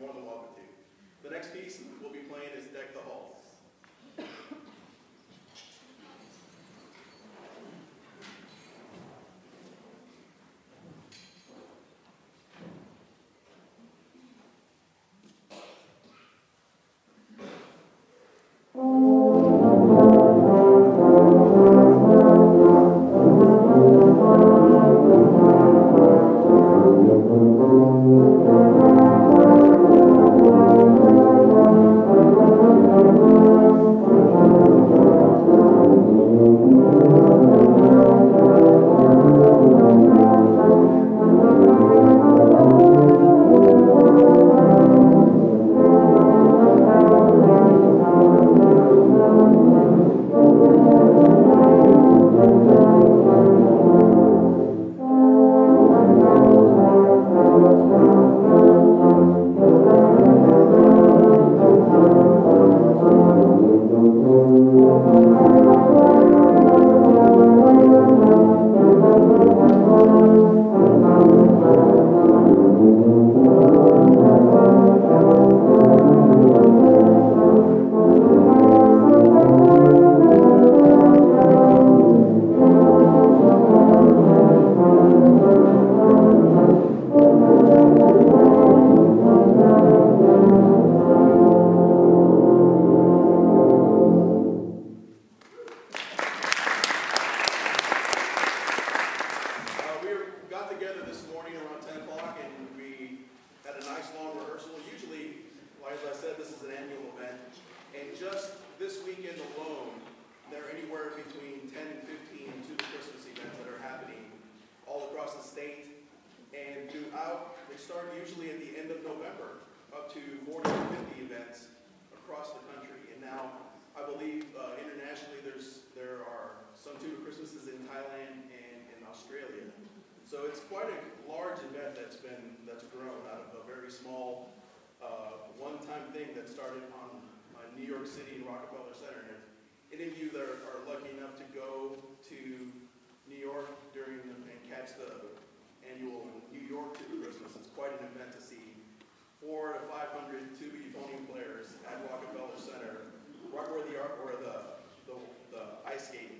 more than welcome to. The next piece we'll be playing is Deck the Halls." it's quite a large event that's been that's grown out of a very small uh, one-time thing that started on uh, New York City and Rockefeller Center. And if any of you that are, are lucky enough to go to New York during the, and catch the annual New York Tuba Christmas, it's quite an event to see four to 500 tuba players at Rockefeller Center, right where the, where the, the, the ice skating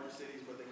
larger cities, but they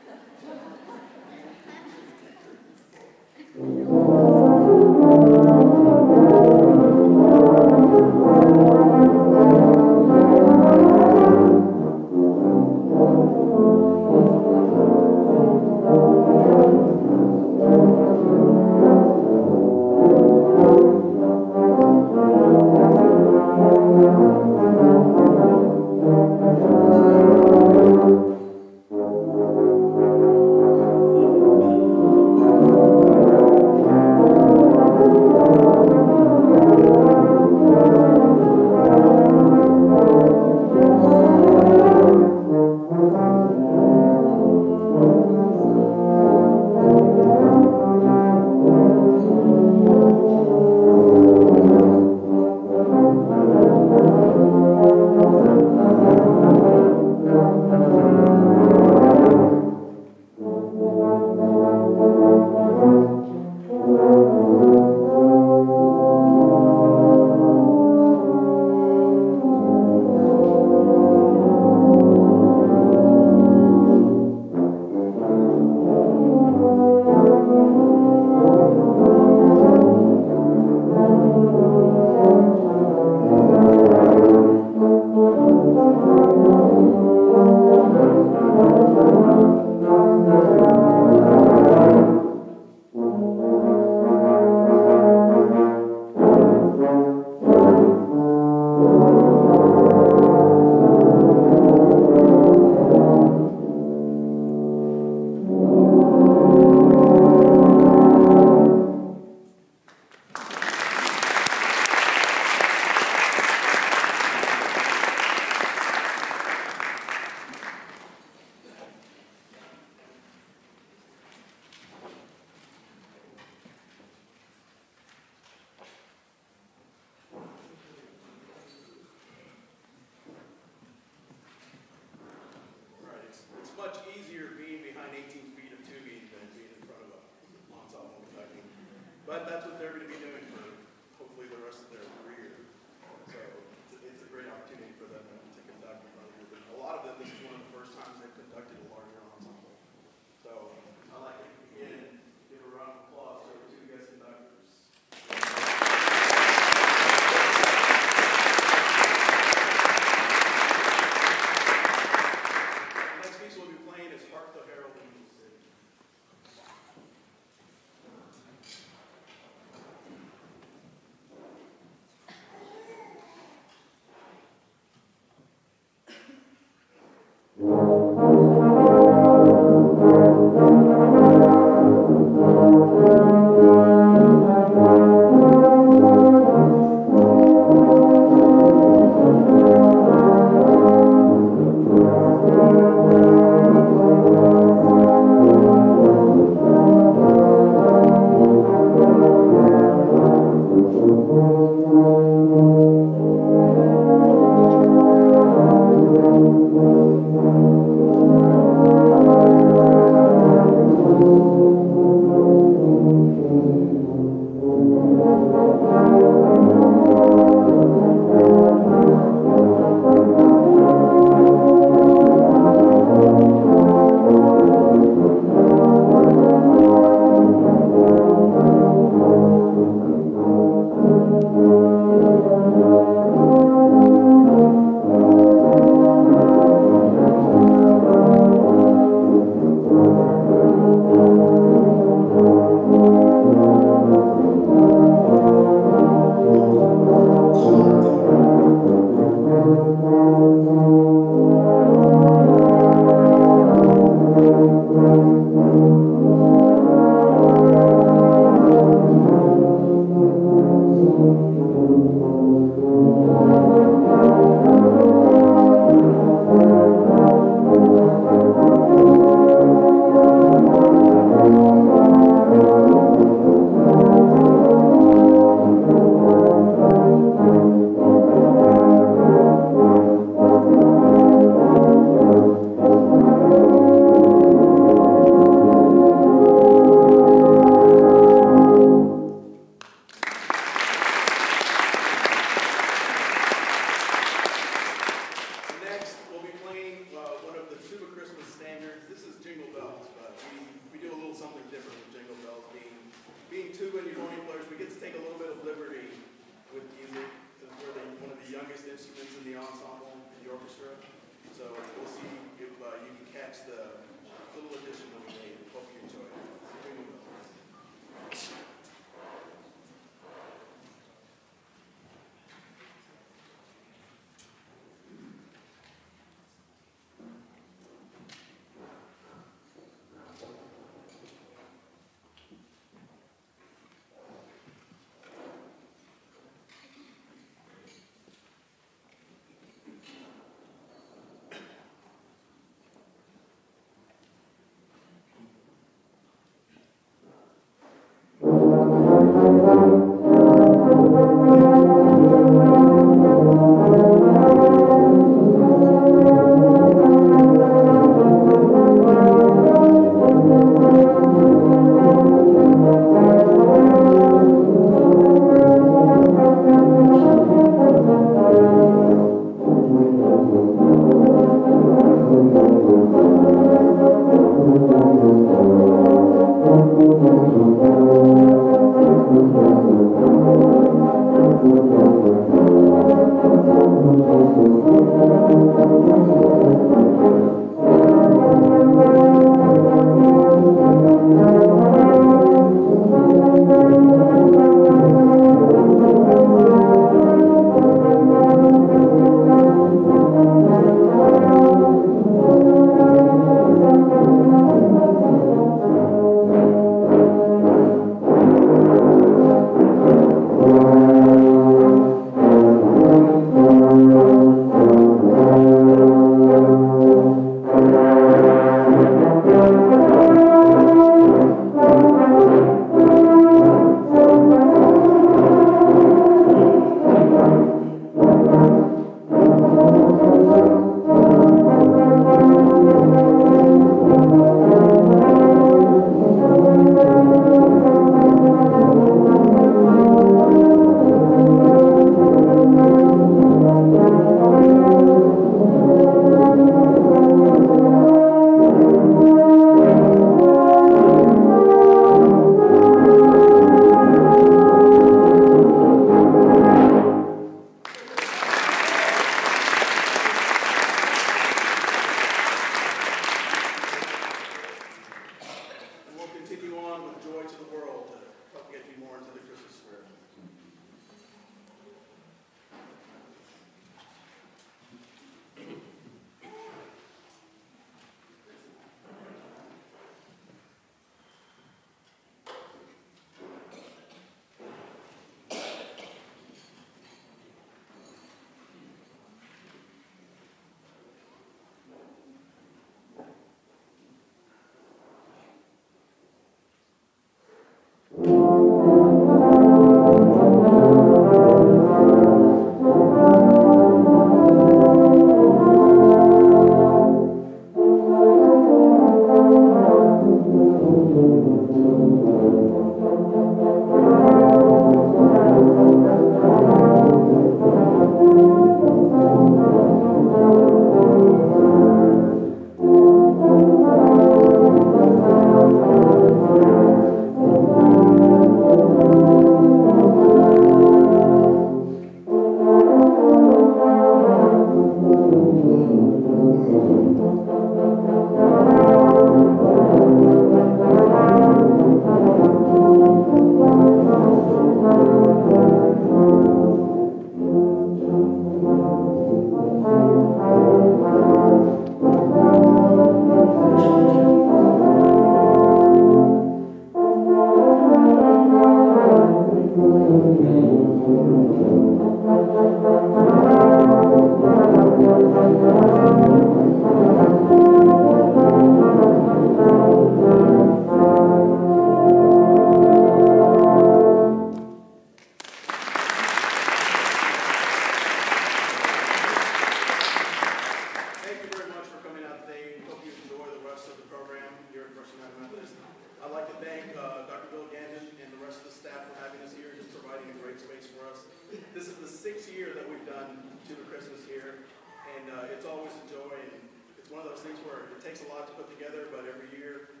and uh, it's always a joy, and it's one of those things where it takes a lot to put together, but every year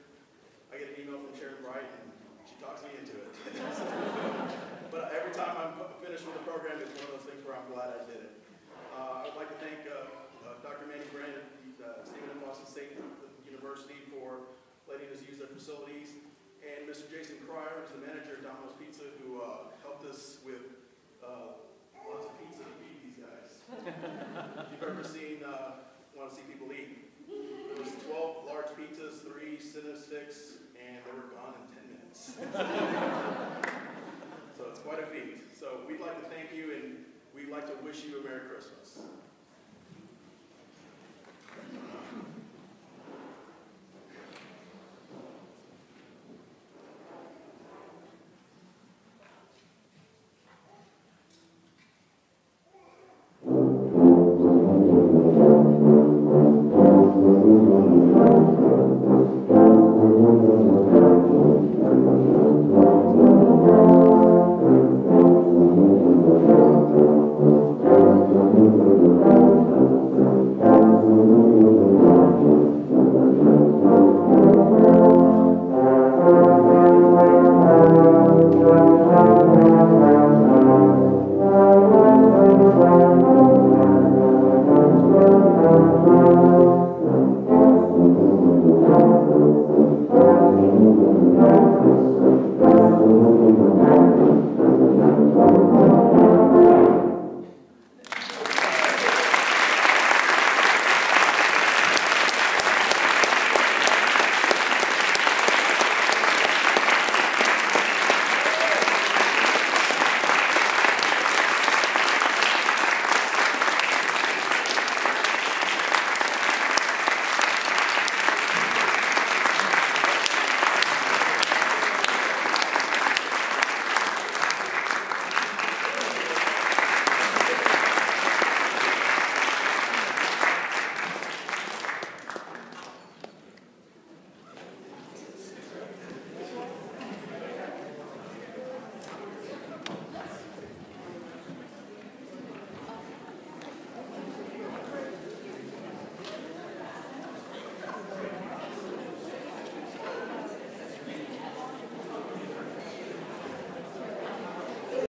I get an email from Sharon Bright, and she talks me into it. But every time I'm finished with the program, it's one of those things where I'm glad I did it. Uh, I'd like to thank uh, uh, Dr. Manny Brand at uh, Stephen F. Austin State University for letting us use their facilities, and Mr. Jason Cryer, who's the manager at Domino's Pizza, who helped us with lots of pizza if you've ever seen, uh, want to see people eat, there was 12 large pizzas, three cinnamon sticks, and they were gone in 10 minutes. so it's quite a feat. So we'd like to thank you, and we'd like to wish you a Merry Christmas.